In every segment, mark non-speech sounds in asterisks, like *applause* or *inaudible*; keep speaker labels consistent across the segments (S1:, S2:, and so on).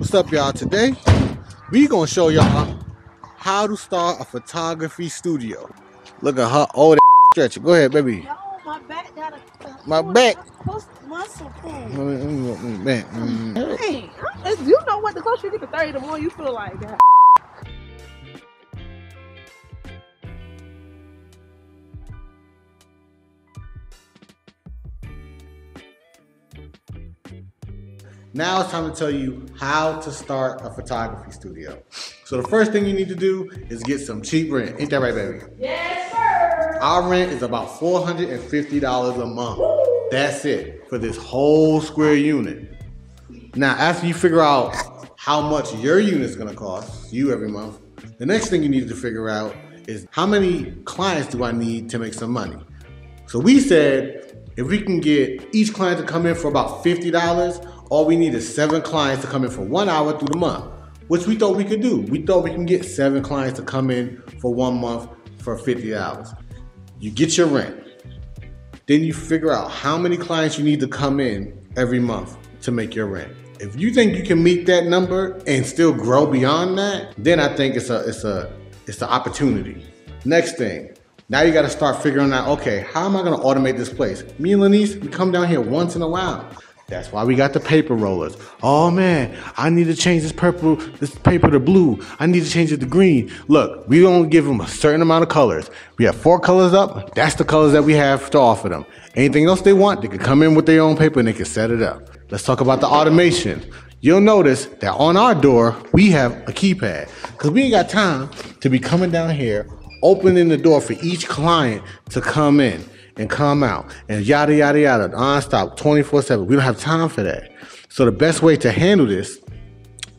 S1: What's up, y'all? Today, we gonna show y'all how to start a photography studio. Look at her old that stretch. Go ahead, baby.
S2: My back got a.
S1: My back.
S2: Muscle pull? Hey, you know what? The closer you get to 30, the more you feel like that.
S1: Now it's time to tell you how to start a photography studio. So the first thing you need to do is get some cheap rent. Ain't that right, baby?
S2: Yes, sir.
S1: Our rent is about $450 a month. That's it for this whole square unit. Now, after you figure out how much your unit is gonna cost you every month, the next thing you need to figure out is how many clients do I need to make some money? So we said if we can get each client to come in for about $50, all we need is seven clients to come in for one hour through the month, which we thought we could do. We thought we can get seven clients to come in for one month for 50 hours. You get your rent. Then you figure out how many clients you need to come in every month to make your rent. If you think you can meet that number and still grow beyond that, then I think it's a it's a it's an opportunity. Next thing, now you got to start figuring out, okay, how am I going to automate this place? Me and Lenise, we come down here once in a while. That's why we got the paper rollers. Oh man, I need to change this purple, this paper to blue. I need to change it to green. Look, we only give them a certain amount of colors. We have four colors up. That's the colors that we have to offer them. Anything else they want, they can come in with their own paper and they can set it up. Let's talk about the automation. You'll notice that on our door, we have a keypad because we ain't got time to be coming down here, opening the door for each client to come in and come out and yada, yada, yada, nonstop, 24 7. We don't have time for that. So the best way to handle this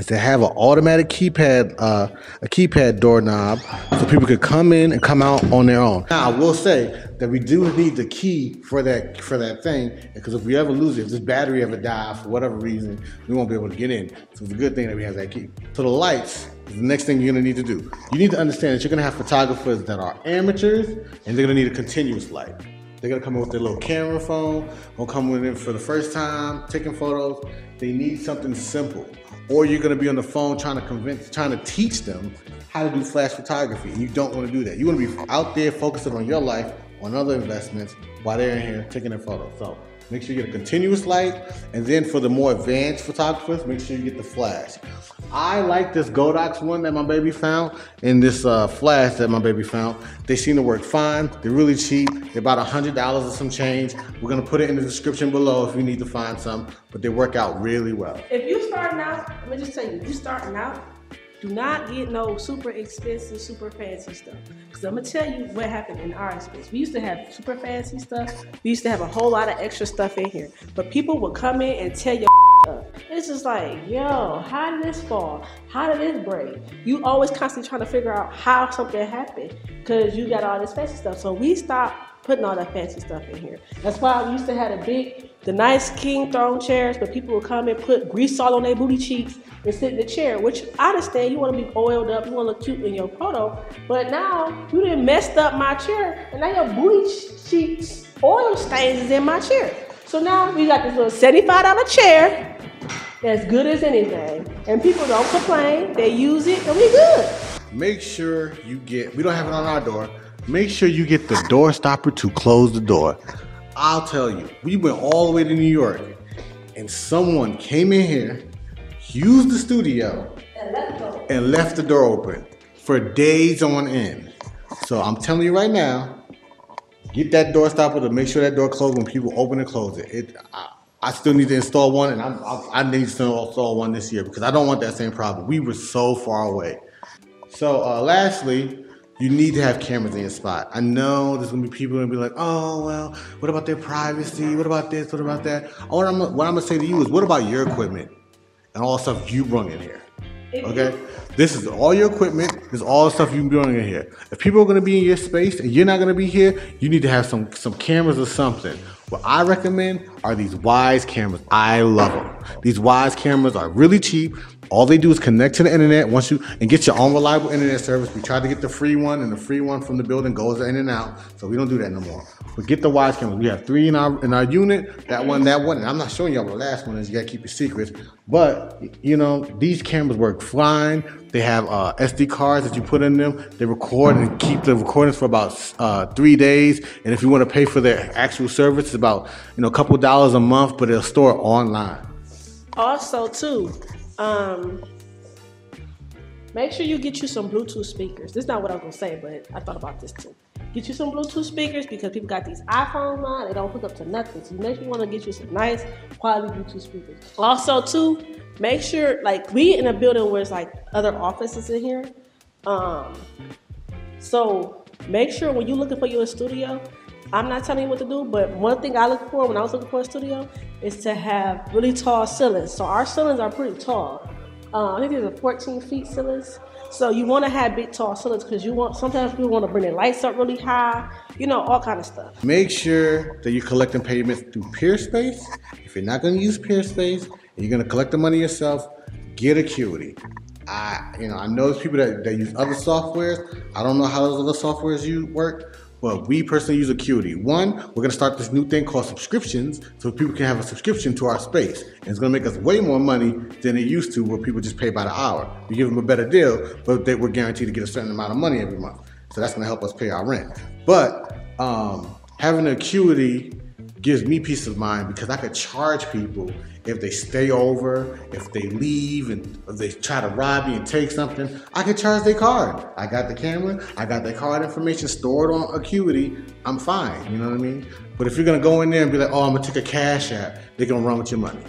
S1: is to have an automatic keypad, uh, a keypad doorknob, so people could come in and come out on their own. Now, I will say that we do need the key for that for that thing, because if we ever lose it, if this battery ever dies for whatever reason, we won't be able to get in. So it's a good thing that we have that key. So the lights is the next thing you're gonna need to do. You need to understand that you're gonna have photographers that are amateurs, and they're gonna need a continuous light. They're gonna come in with their little camera phone, gonna come in for the first time, taking photos. They need something simple. Or you're gonna be on the phone trying to convince, trying to teach them how to do flash photography. And you don't wanna do that. You wanna be out there focusing on your life, on other investments, while they're in here taking their photos. So make sure you get a continuous light. And then for the more advanced photographers, make sure you get the flash. I like this Godox one that my baby found and this uh, flash that my baby found. They seem to work fine. They're really cheap. They're about $100 or some change. We're gonna put it in the description below if you need to find some, but they work out really well.
S2: If you're starting out, let me just tell you, if you starting out, do not get no super expensive, super fancy stuff. Because I'm gonna tell you what happened in our space. We used to have super fancy stuff. We used to have a whole lot of extra stuff in here. But people would come in and tell you *laughs* up. It's just like, yo, how did this fall? How did this break? You always constantly trying to figure out how something happened because you got all this fancy stuff. So we stopped putting all that fancy stuff in here. That's why we used to have a big, the nice king throne chairs, but people will come and put grease all on their booty cheeks and sit in the chair, which I understand you want to be oiled up, you want to look cute in your photo, but now you done messed up my chair, and now your booty cheeks oil stains is in my chair. So now we got this little $75 chair that's good as anything. And people don't complain, they use it, and we good.
S1: Make sure you get, we don't have it on our door. Make sure you get the door stopper to close the door. I'll tell you, we went all the way to New York and someone came in here, used the studio,
S2: And go.
S1: and left the door open for days on end. So I'm telling you right now, get that door stopper to make sure that door closed when people open and close it. It I, I still need to install one, and I'm, I, I need to install one this year because I don't want that same problem. We were so far away. So uh, lastly, you need to have cameras in your spot. I know there's gonna be people gonna be like, oh well, what about their privacy? What about this? What about that? What I'm, what I'm gonna say to you is, what about your equipment and all the stuff you bring in here? Okay, this is all your equipment. This is all the stuff you bring in here. If people are gonna be in your space and you're not gonna be here, you need to have some some cameras or something. What I recommend are these Wyze cameras. I love them. These Wyze cameras are really cheap. All they do is connect to the internet once you and get your own reliable internet service. We tried to get the free one, and the free one from the building goes in and out, so we don't do that no more. But get the Wyze cameras. We have three in our in our unit. That one, that one, and I'm not showing y'all the last one is. You gotta keep your secrets. But you know these cameras work fine. They have uh, SD cards that you put in them. They record and keep the recordings for about uh, three days. And if you want to pay for their actual service, it's about you know a couple dollars a month, but it'll store online.
S2: Also, too, um, make sure you get you some Bluetooth speakers. This is not what I was gonna say, but I thought about this too. Get you some Bluetooth speakers because people got these iPhones on, they don't hook up to nothing. So you make sure you want to get you some nice quality Bluetooth speakers. Also, too, make sure like we in a building where it's like other offices in here. Um, so make sure when you're looking for your studio, I'm not telling you what to do, but one thing I look for when I was looking for a studio is to have really tall ceilings. So our ceilings are pretty tall. Uh, I think these are 14 feet ceilings. So you want to have big tall ceilings because you want sometimes people want to bring the lights up really high, you know, all kind of stuff.
S1: Make sure that you're collecting payments through Peerspace. If you're not going to use Peerspace and you're going to collect the money yourself, get Acuity. I, you know, I know there's people that, that use other softwares. I don't know how those other softwares you work, but we personally use Acuity. One, we're gonna start this new thing called subscriptions, so people can have a subscription to our space, and it's gonna make us way more money than it used to, where people just pay by the hour. We give them a better deal, but they, we're guaranteed to get a certain amount of money every month. So that's gonna help us pay our rent. But um, having Acuity gives me peace of mind because I could charge people if they stay over, if they leave, and if they try to rob me and take something, I can charge their card. I got the camera, I got their card information stored on Acuity. I'm fine. You know what I mean? But if you're gonna go in there and be like, "Oh, I'm gonna take a cash app," they're gonna run with your money.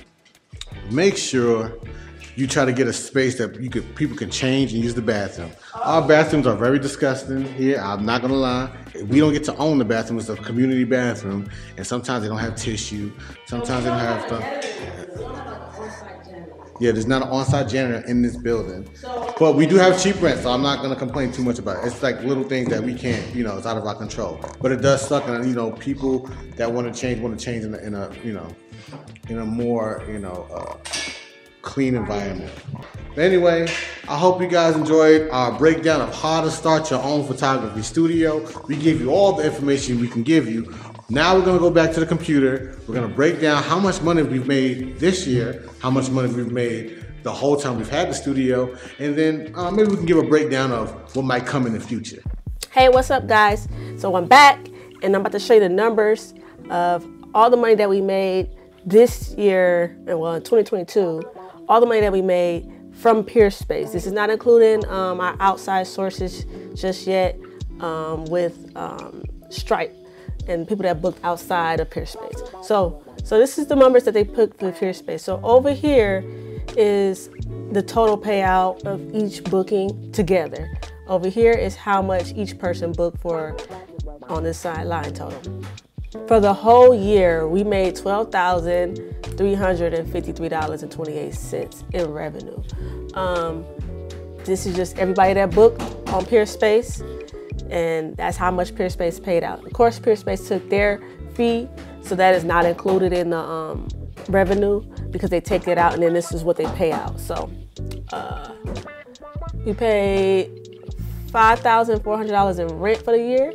S1: Make sure you try to get a space that you could people can change and use the bathroom. Our bathrooms are very disgusting here. I'm not gonna lie. We don't get to own the bathroom. It's a community bathroom, and sometimes they don't have tissue. Sometimes they don't have stuff. Yeah, there's not an on-site janitor in this building, but we do have cheap rent, so I'm not gonna complain too much about it. It's like little things that we can't, you know, it's out of our control. But it does suck, and you know, people that want to change want to change in a, in a, you know, in a more, you know, uh, clean environment. But anyway, I hope you guys enjoyed our breakdown of how to start your own photography studio. We gave you all the information we can give you. Now we're gonna go back to the computer. We're gonna break down how much money we've made this year, how much money we've made the whole time we've had the studio, and then uh, maybe we can give a breakdown of what might come in the future.
S2: Hey, what's up, guys? So I'm back, and I'm about to show you the numbers of all the money that we made this year, well, in 2022, all the money that we made from Peerspace. This is not including um, our outside sources just yet um, with um, Stripe and people that booked outside of Peerspace. So, so this is the numbers that they put for Peerspace. So over here is the total payout of each booking together. Over here is how much each person booked for on this side line total. For the whole year, we made $12,353.28 in revenue. Um, this is just everybody that booked on Peerspace, and that's how much Peerspace paid out. Of course, Peerspace took their fee, so that is not included in the um, revenue because they take it out, and then this is what they pay out. So uh, we paid $5,400 in rent for the year,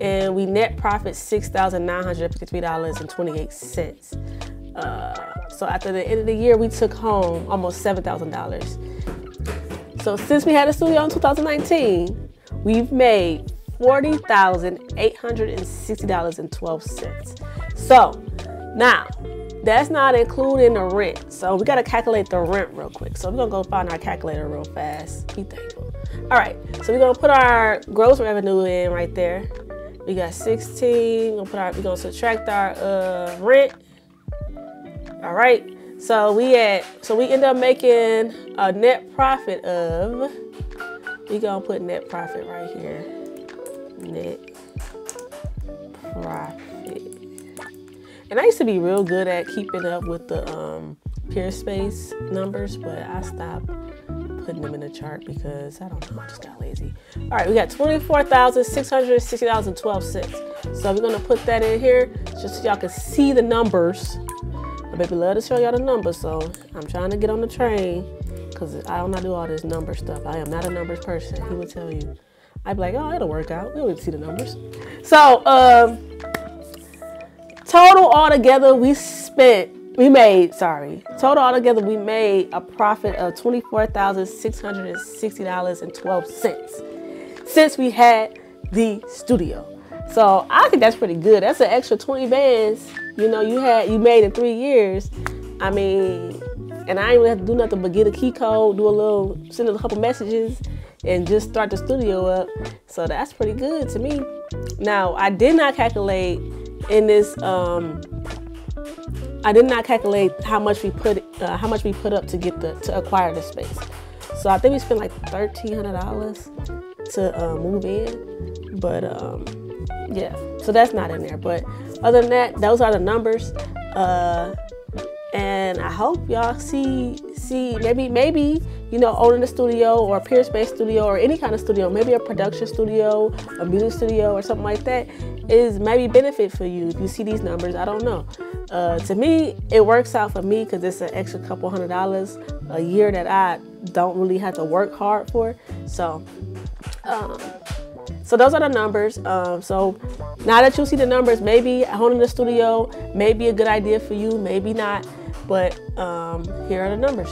S2: and we net profit $6,953.28. Uh, so after the end of the year, we took home almost $7,000. So since we had a studio in 2019, we've made $40,860.12. So now, that's not including the rent. So we gotta calculate the rent real quick. So we're gonna go find our calculator real fast. Be thankful. All right, so we're gonna put our gross revenue in right there. We got 16. We're gonna put our we're gonna subtract our uh, rent. All right. So we at so we end up making a net profit of we gonna put net profit right here. Net profit. And I used to be real good at keeping up with the um, Peerspace numbers, but I stopped putting them in the chart because I don't know, I just got lazy. All right, we got $24,660.12. So we're gonna put that in here just so y'all can see the numbers. My baby love to show y'all the numbers, so I'm trying to get on the train because I don't know do all this number stuff. I am not a numbers person. He would tell you. I'd be like, oh, it'll work out. We don't see the numbers. So, um, total altogether, we spent we made sorry. Total altogether we made a profit of $24,660.12 since we had the studio. So i think that's pretty good. That's an extra 20 bands you know you had you made in three years. I mean and i ain't really have to do nothing but get a key code do a little send a couple messages and just start the studio up. So that's pretty good to me. Now i did not calculate in this um I did not calculate how much we put uh, how much we put up to get the to acquire the space. So I think we spent like thirteen hundred dollars to uh, move in, but um, yeah, so that's not in there. But other than that, those are the numbers. Uh, and I hope y'all see see maybe maybe you know owning a studio or a peerspace studio or any kind of studio, maybe a production studio, a music studio or something like that is maybe benefit for you if you see these numbers. I don't know. Uh, to me, it works out for me because it's an extra couple hundred dollars a year that I don't really have to work hard for. So, um, so those are the numbers. Um, so now that you see the numbers, maybe owning the studio may be a good idea for you, maybe not. But um, here are the numbers.